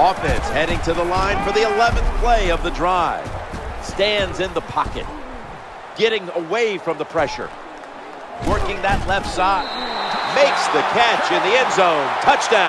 Offense heading to the line for the 11th play of the drive. Stands in the pocket. Getting away from the pressure. Working that left side. Makes the catch in the end zone. Touchdown.